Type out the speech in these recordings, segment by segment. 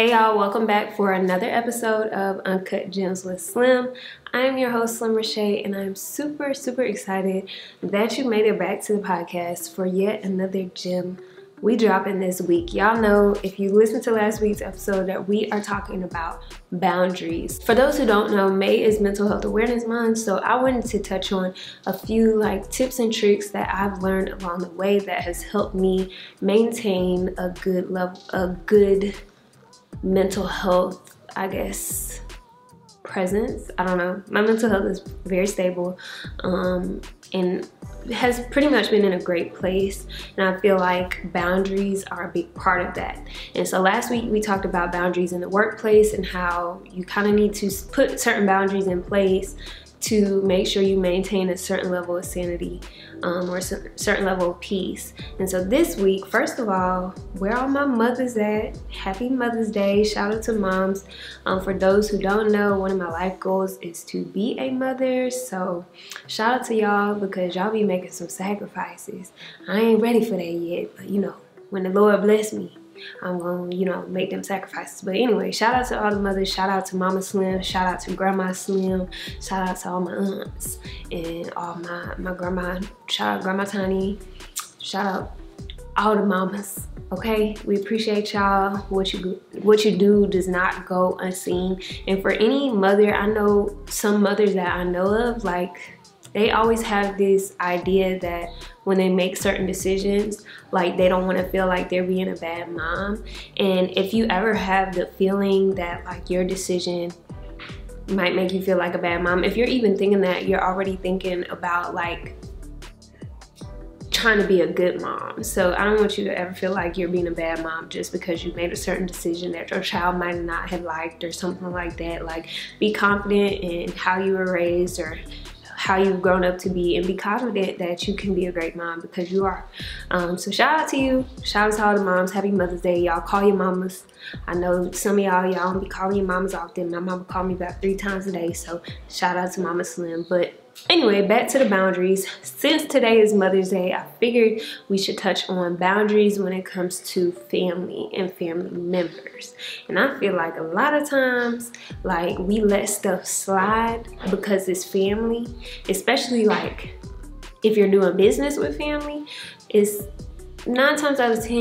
Hey y'all, welcome back for another episode of Uncut Gems with Slim. I'm your host, Slim Reshae, and I'm super, super excited that you made it back to the podcast for yet another gem we dropping this week. Y'all know if you listened to last week's episode that we are talking about boundaries. For those who don't know, May is Mental Health Awareness Month, so I wanted to touch on a few like tips and tricks that I've learned along the way that has helped me maintain a good level, a good mental health, I guess, presence. I don't know. My mental health is very stable um, and has pretty much been in a great place. And I feel like boundaries are a big part of that. And so last week we talked about boundaries in the workplace and how you kind of need to put certain boundaries in place to make sure you maintain a certain level of sanity um, or a certain level of peace. And so this week, first of all, where are my mothers at? Happy Mother's Day. Shout out to moms. Um, for those who don't know, one of my life goals is to be a mother. So shout out to y'all because y'all be making some sacrifices. I ain't ready for that yet, but you know, when the Lord bless me, I'm to, you know, make them sacrifices. But anyway, shout out to all the mothers. Shout out to Mama Slim. Shout out to Grandma Slim. Shout out to all my aunts and all my, my grandma. Shout out Grandma Tiny. Shout out all the mamas okay we appreciate y'all what you what you do does not go unseen and for any mother i know some mothers that i know of like they always have this idea that when they make certain decisions, like they don't want to feel like they're being a bad mom. And if you ever have the feeling that like your decision might make you feel like a bad mom, if you're even thinking that, you're already thinking about like trying to be a good mom. So I don't want you to ever feel like you're being a bad mom just because you made a certain decision that your child might not have liked or something like that. Like be confident in how you were raised or how you've grown up to be and be confident that you can be a great mom because you are. Um, so shout out to you. Shout out to all the moms. Happy Mother's Day. Y'all call your mamas. I know some of y'all, y'all don't be calling your mamas often. My mama called me about three times a day. So shout out to Mama Slim. But Anyway, back to the boundaries. Since today is Mother's Day, I figured we should touch on boundaries when it comes to family and family members. And I feel like a lot of times, like we let stuff slide because it's family, especially like if you're doing business with family, it's nine times out of ten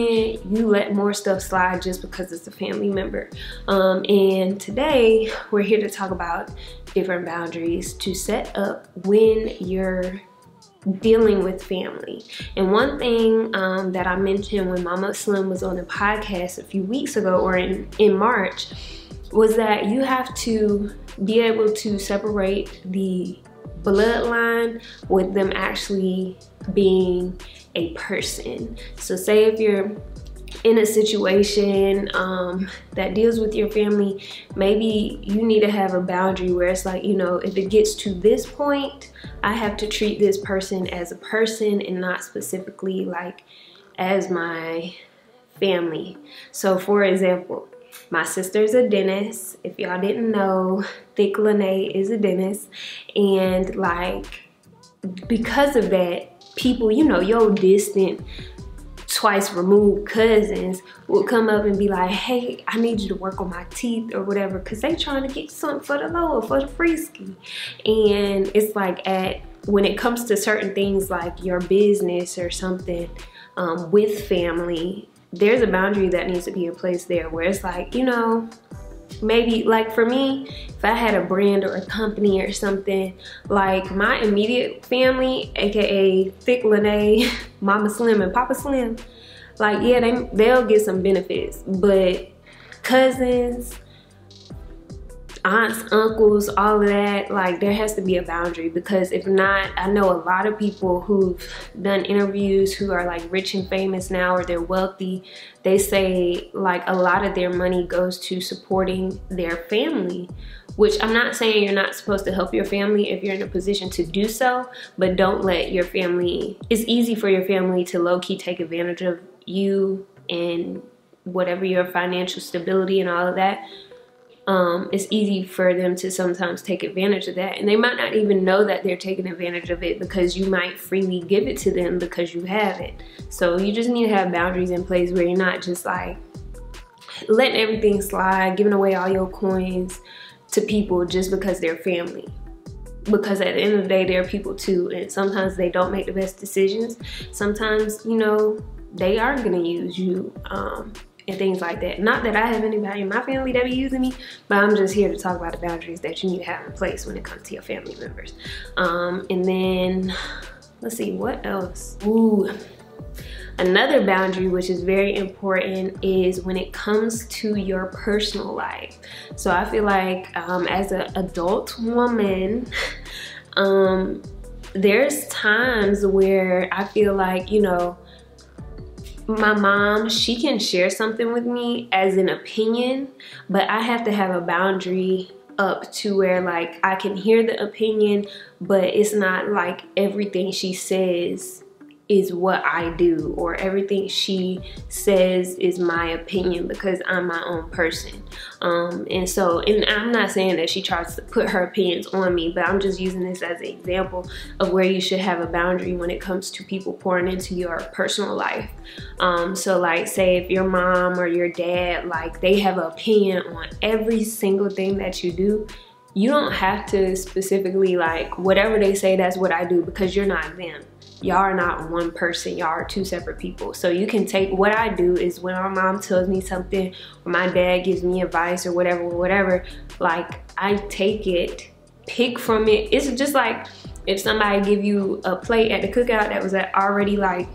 you let more stuff slide just because it's a family member um, and today we're here to talk about different boundaries to set up when you're dealing with family. And one thing um, that I mentioned when Mama Slim was on the podcast a few weeks ago or in, in March was that you have to be able to separate the bloodline with them actually being a person. So say if you're in a situation um, that deals with your family, maybe you need to have a boundary where it's like, you know, if it gets to this point, I have to treat this person as a person and not specifically like as my family. So for example, my sister's a dentist. If y'all didn't know, Thick Lene is a dentist. And like, because of that, people, you know, your distant twice removed cousins will come up and be like, hey, I need you to work on my teeth or whatever, because they trying to get something for the lower, for the frisky. And it's like at when it comes to certain things like your business or something um, with family, there's a boundary that needs to be in place there where it's like, you know, maybe like for me if i had a brand or a company or something like my immediate family aka thick lene mama slim and papa slim like yeah they, they'll get some benefits. But cousins aunts, uncles, all of that, like there has to be a boundary because if not, I know a lot of people who've done interviews who are like rich and famous now or they're wealthy, they say like a lot of their money goes to supporting their family which I'm not saying you're not supposed to help your family if you're in a position to do so, but don't let your family, it's easy for your family to low key take advantage of you and whatever your financial stability and all of that um, it's easy for them to sometimes take advantage of that. And they might not even know that they're taking advantage of it because you might freely give it to them because you have it. So you just need to have boundaries in place where you're not just like, letting everything slide, giving away all your coins to people just because they're family. Because at the end of the day, they're people too, and sometimes they don't make the best decisions. Sometimes, you know, they are gonna use you um, and things like that. Not that I have anybody in my family that be using me, but I'm just here to talk about the boundaries that you need to have in place when it comes to your family members. Um, and then, let's see, what else? Ooh, Another boundary, which is very important, is when it comes to your personal life. So I feel like um, as an adult woman, um, there's times where I feel like, you know, my mom, she can share something with me as an opinion, but I have to have a boundary up to where like I can hear the opinion, but it's not like everything she says is what I do or everything she says is my opinion because I'm my own person. Um, and so, and I'm not saying that she tries to put her opinions on me, but I'm just using this as an example of where you should have a boundary when it comes to people pouring into your personal life. Um, so like say if your mom or your dad, like they have an opinion on every single thing that you do, you don't have to specifically like whatever they say that's what I do because you're not them y'all are not one person y'all are two separate people. So you can take what i do is when my mom tells me something or my dad gives me advice or whatever whatever like i take it pick from it. It's just like if somebody give you a plate at the cookout that was already like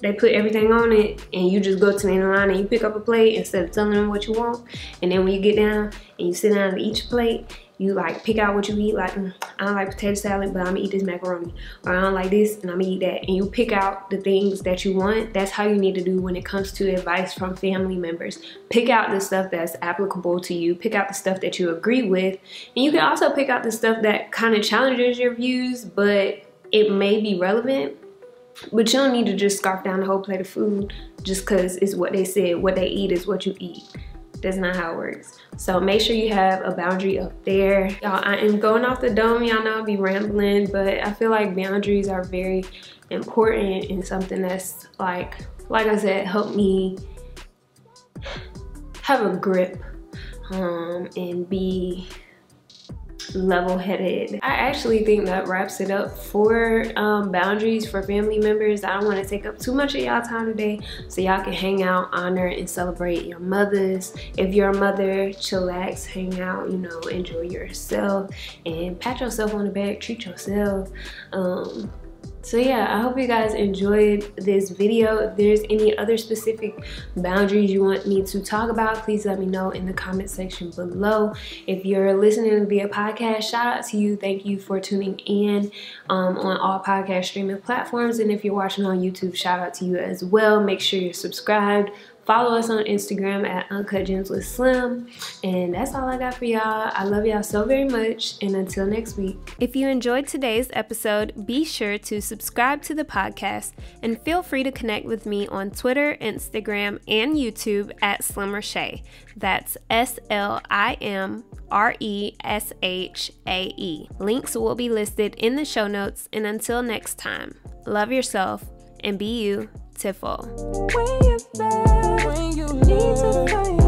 they put everything on it and you just go to the end line and you pick up a plate instead of telling them what you want. And then when you get down and you sit down to eat your plate you like pick out what you eat like mm, I don't like potato salad but I'm gonna eat this macaroni or I don't like this and I'm gonna eat that. And you pick out the things that you want that's how you need to do when it comes to advice from family members. Pick out the stuff that's applicable to you pick out the stuff that you agree with. And you can also pick out the stuff that kind of challenges your views but it may be relevant. But you don't need to just scarf down the whole plate of food just because it's what they said what they eat is what you eat that's not how it works. So make sure you have a boundary up there. Y'all, I am going off the dome. Y'all know I'll be rambling, but I feel like boundaries are very important and something that's like, like I said, help me have a grip um, and be level-headed. I actually think that wraps it up for um, boundaries for family members. I don't want to take up too much of y'all time today so y'all can hang out, honor, and celebrate your mothers. If you're a mother, chillax, hang out, you know, enjoy yourself and pat yourself on the back, treat yourself. Um, so yeah i hope you guys enjoyed this video. If there's any other specific boundaries you want me to talk about please let me know in the comment section below. If you're listening via podcast shout out to you. Thank you for tuning in um, on all podcast streaming platforms. And if you're watching on youtube shout out to you as well. Make sure you're subscribed Follow us on Instagram at Uncut Gems with Slim. And that's all I got for y'all. I love y'all so very much. And until next week. If you enjoyed today's episode, be sure to subscribe to the podcast and feel free to connect with me on Twitter, Instagram, and YouTube at Slim Reshae. That's S L I M R E S H A E. Links will be listed in the show notes. And until next time, love yourself and be you, Tiffle need to